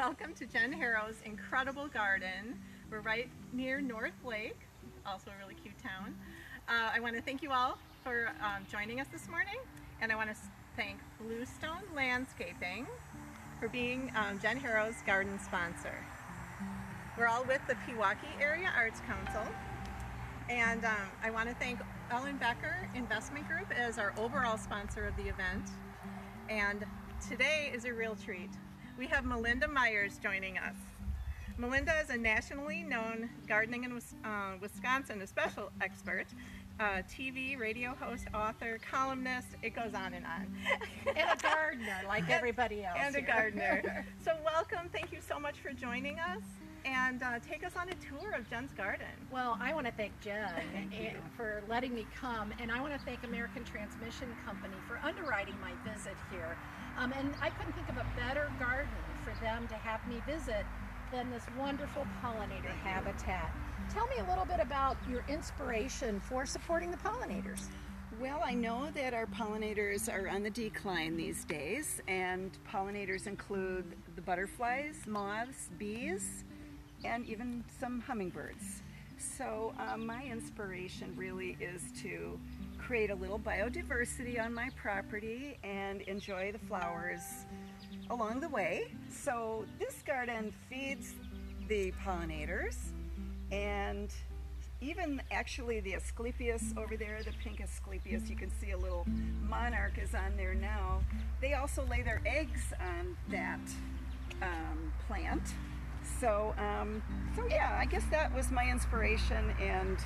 Welcome to Jen Harrow's incredible garden. We're right near North Lake, also a really cute town. Uh, I want to thank you all for um, joining us this morning, and I want to thank Bluestone Landscaping for being um, Jen Harrow's garden sponsor. We're all with the Pewaukee Area Arts Council, and um, I want to thank Ellen Becker Investment Group as our overall sponsor of the event. And today is a real treat. We have Melinda Myers joining us. Melinda is a nationally known gardening in uh, Wisconsin, a special expert, uh, TV, radio host, author, columnist, it goes on and on. and a gardener like everybody else. And here. a gardener. so welcome, thank you so much for joining us and uh, take us on a tour of Jen's garden. Well, I want to thank Jen for letting me come, and I want to thank American Transmission Company for underwriting my visit here. Um, and I couldn't think of a better garden for them to have me visit than this wonderful pollinator habitat. Tell me a little bit about your inspiration for supporting the pollinators. Well, I know that our pollinators are on the decline these days, and pollinators include the butterflies, moths, bees, and even some hummingbirds. So um, my inspiration really is to create a little biodiversity on my property and enjoy the flowers along the way. So this garden feeds the pollinators and even actually the Asclepias over there, the pink Asclepias, you can see a little monarch is on there now. They also lay their eggs on that um, plant. So, um, so yeah, I guess that was my inspiration and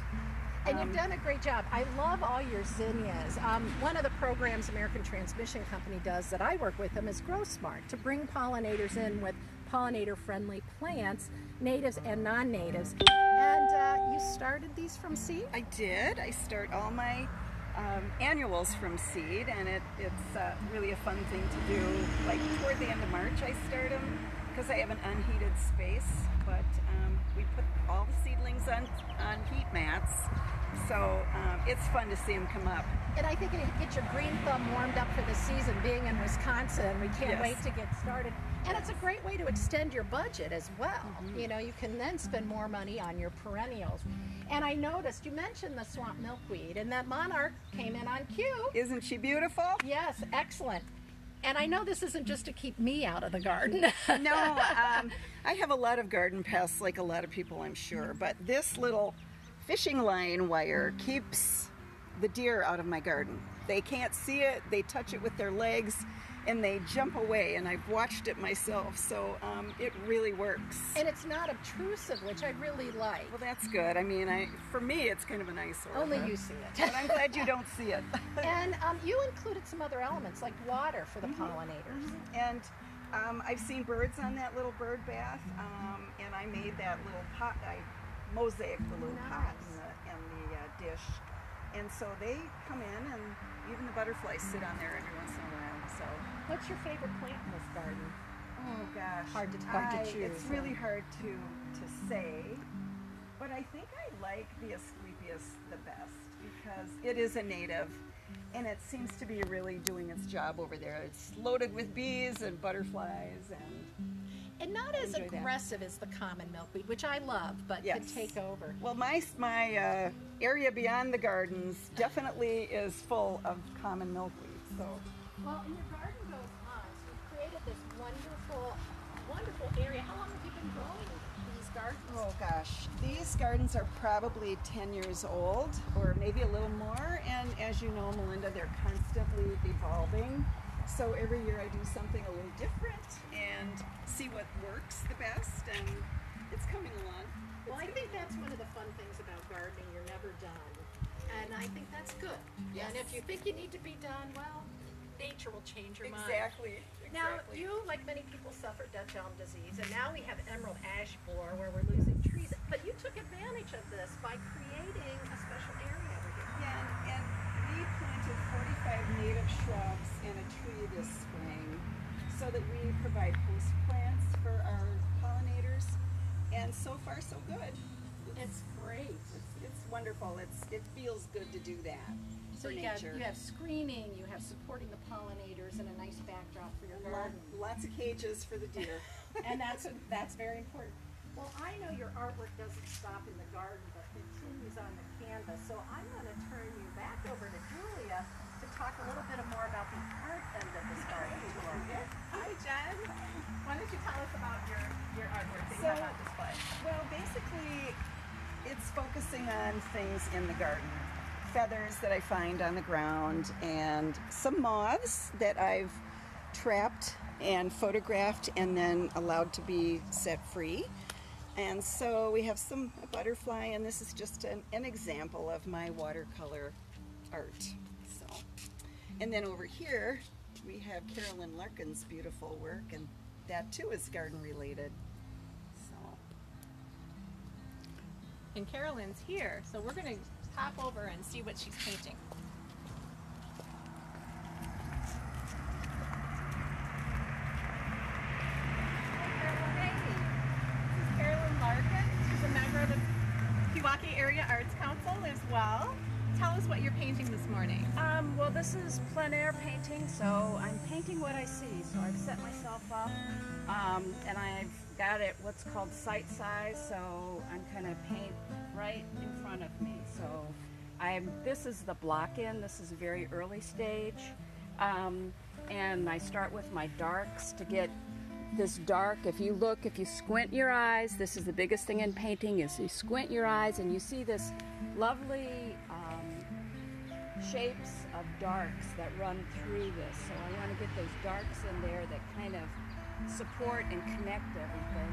and you've um, done a great job. I love all your zinnias. Um, one of the programs American Transmission Company does that I work with them is Grow Smart to bring pollinators in with pollinator friendly plants, natives and non natives. And uh, you started these from seed? I did. I start all my um, annuals from seed, and it, it's uh, really a fun thing to do. Like toward the end of March, I start them because I have an unheated space, but um, we put all the seedlings on, on heat mats so um, it's fun to see them come up. And I think it gets your green thumb warmed up for the season. Being in Wisconsin, we can't yes. wait to get started. And it's a great way to extend your budget as well. Mm-hmm. You know, you can then spend more money on your perennials. And I noticed you mentioned the swamp milkweed, and that monarch came in on cue. Isn't she beautiful? Yes, excellent. And I know this isn't just to keep me out of the garden. no, um, I have a lot of garden pests, like a lot of people, I'm sure. But this little fishing line wire keeps the deer out of my garden. They can't see it, they touch it with their legs, and they jump away. And I've watched it myself, so um, it really works. And it's not obtrusive, which I really like. Well, that's good. I mean, I, for me, it's kind of a nice Only you see it. but I'm glad you don't see it. and um, you included some other elements like water for the mm-hmm. pollinators. Mm-hmm. And um, I've seen birds on that little bird bath, um, and I made that little pot. I mosaic the little nice. pot and the, and the uh, dish. And so they come in and even the butterflies sit on there every once in a while. So what's your favorite plant in this garden? Oh gosh. Hard to, hard I, to choose. It's really hard to, to say. But I think I like the Asclepias the best because it is a native and it seems to be really doing its job over there. It's loaded with bees and butterflies and and not as aggressive that. as the common milkweed, which I love, but yes. could take over. Well, my my uh, area beyond the gardens definitely is full of common milkweed. So. Well, and your garden goes on. So you created this wonderful, wonderful area. How long have you been growing these gardens? Oh gosh, these gardens are probably 10 years old, or maybe a little more. And as you know, Melinda, they're constantly evolving. So every year I do something a little different and see what works the best, and it's coming along. Well, I think that's one of the fun things about gardening. You're never done. And I think that's good. Yes. And if you think you need to be done, well, nature will change your exactly. mind. Exactly. Now, you, like many people, suffer Dutch elm disease, and now we have emerald ash borer where we're losing trees. But you took advantage of this by creating a special area over here. Yeah, and, and 45 native shrubs and a tree this spring so that we provide host plants for our pollinators. And so far, so good. It's great. It's, it's wonderful. It's it feels good to do that So you have, you have screening, you have supporting the pollinators, and a nice backdrop for your garden. lots of cages for the deer. and that's that's very important. Well, I know your artwork doesn't stop in the garden, but continues on the canvas. So I'm going to turn you back over to Julia talk a little bit more about the art end of this garden tour. Hi, Jen. Why don't you tell us about your, your artwork that you So- have on display? Well, basically, it's focusing on things in the garden. Feathers that I find on the ground, and some moths that I've trapped and photographed and then allowed to be set free. And so we have some butterfly, and this is just an, an example of my watercolor art. And then over here we have Carolyn Larkin's beautiful work, and that too is garden related. So. And Carolyn's here, so we're going to hop over and see what she's painting. Larkin. She's a member of the Area Arts Council as well. Tell us what you're painting this morning. Um, well, this is plein air painting, so I'm painting what I see. So I've set myself up, um, and I've got it what's called sight size. So I'm going to paint right in front of me. So I'm. This is the block in. This is a very early stage, um, and I start with my darks to get this dark. If you look, if you squint your eyes, this is the biggest thing in painting. Is you squint your eyes and you see this lovely. Um, shapes of darks that run through this. So I want to get those darks in there that kind of support and connect everything.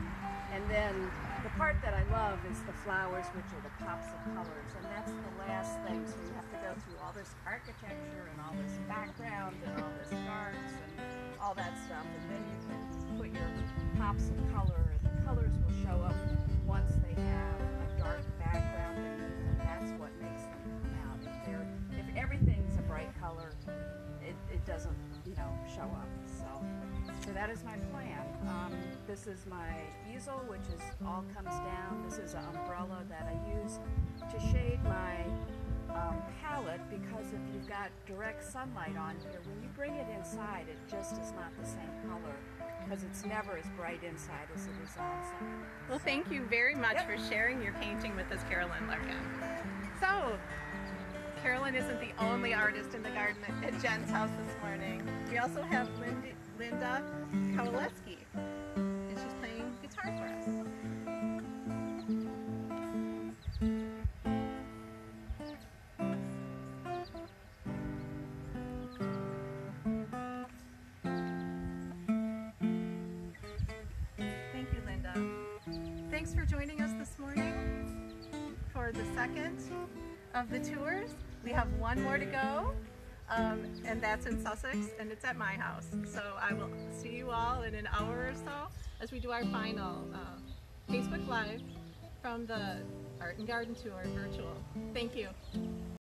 And then the part that I love is the flowers, which are the pops of colors. And that's the last thing. So you have to go through all this architecture and all this background and all this darks and all that stuff. And then you can put your pops of color and the colors will show up once they have show up. So so that is my plan. Um, this is my easel, which is all comes down. This is an umbrella that I use to shade my um, palette because if you've got direct sunlight on here, when you bring it inside, it just is not the same color because it's never as bright inside as it is outside. Well, thank you very much Yep. for sharing your painting with us, Carolyn Larkin. So, Carolyn isn't the only artist in the garden at, Jen's house this morning. We also have Linda, Linda Kowaleski, and she's playing guitar for us. Thank you, Linda. Thanks for joining us this morning for the second of the tours. We have one more to go, um, and that's in Sussex, and it's at my house. So I will see you all in an hour or so as we do our final uh, Facebook Live from the Art and Garden Tour virtual. Thank you.